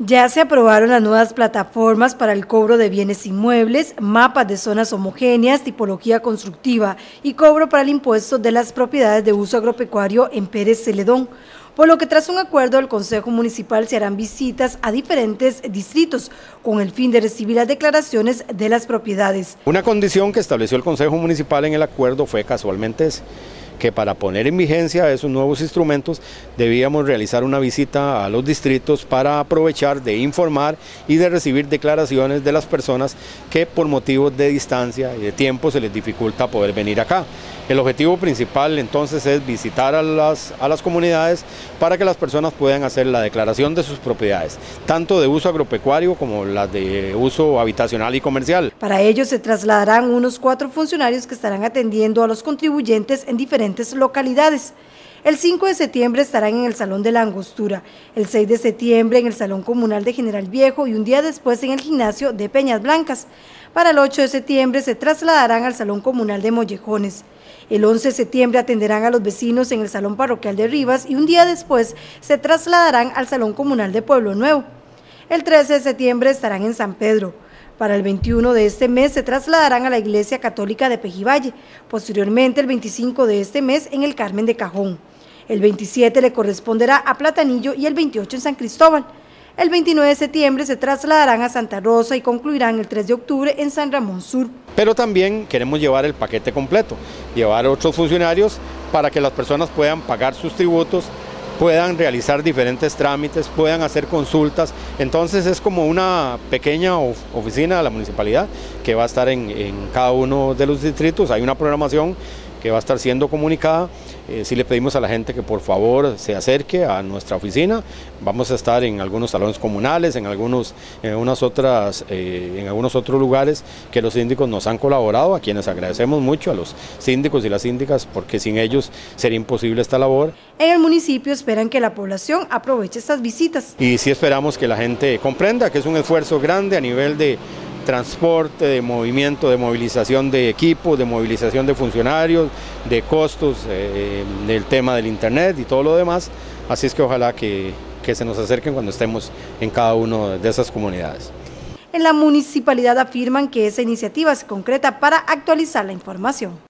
Ya se aprobaron las nuevas plataformas para el cobro de bienes inmuebles, mapas de zonas homogéneas, tipología constructiva y cobro para el impuesto de las propiedades de uso agropecuario en Pérez Celedón, por lo que tras un acuerdo del Consejo Municipal se harán visitas a diferentes distritos con el fin de recibir las declaraciones de las propiedades. Una condición que estableció el Consejo Municipal en el acuerdo fue casualmente ese que para poner en vigencia esos nuevos instrumentos debíamos realizar una visita a los distritos para aprovechar de informar y de recibir declaraciones de las personas que por motivos de distancia y de tiempo se les dificulta poder venir acá. El objetivo principal entonces es visitar a las, a las comunidades para que las personas puedan hacer la declaración de sus propiedades, tanto de uso agropecuario como las de uso habitacional y comercial. Para ello se trasladarán unos cuatro funcionarios que estarán atendiendo a los contribuyentes en diferentes localidades. El 5 de septiembre estarán en el Salón de la Angostura, el 6 de septiembre en el Salón Comunal de General Viejo y un día después en el gimnasio de Peñas Blancas. Para el 8 de septiembre se trasladarán al Salón Comunal de Mollejones. El 11 de septiembre atenderán a los vecinos en el Salón Parroquial de Rivas y un día después se trasladarán al Salón Comunal de Pueblo Nuevo. El 13 de septiembre estarán en San Pedro. Para el 21 de este mes se trasladarán a la Iglesia Católica de Pejivalle, posteriormente el 25 de este mes en el Carmen de Cajón. El 27 le corresponderá a Platanillo y el 28 en San Cristóbal. El 29 de septiembre se trasladarán a Santa Rosa y concluirán el 3 de octubre en San Ramón Sur. Pero también queremos llevar el paquete completo, llevar a otros funcionarios para que las personas puedan pagar sus tributos, puedan realizar diferentes trámites, puedan hacer consultas. Entonces es como una pequeña oficina de la municipalidad que va a estar en, en cada uno de los distritos. Hay una programación que va a estar siendo comunicada. Eh, si le pedimos a la gente que por favor se acerque a nuestra oficina. Vamos a estar en algunos salones comunales, en algunos, en unas otras, eh, en algunos otros lugares que los síndicos nos han colaborado, a quienes agradecemos mucho a los síndicos y las síndicas, porque sin ellos sería imposible esta labor. En el municipio esperan que la población aproveche estas visitas. Y sí esperamos que la gente comprenda que es un esfuerzo grande a nivel de transporte, de movimiento, de movilización de equipos, de movilización de funcionarios, de costos, eh, del tema del internet y todo lo demás. Así es que ojalá que, que se nos acerquen cuando estemos en cada una de esas comunidades. En la municipalidad afirman que esa iniciativa se concreta para actualizar la información.